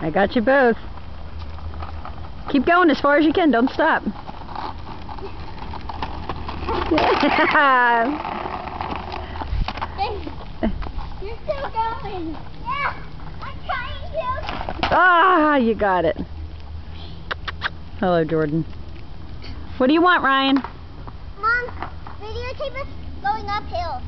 I got you both. Keep going as far as you can. Don't stop. You're still going. Yeah, I'm trying to. ah, you got it. Hello, Jordan. What do you want, Ryan? Mom, videotape us going uphill.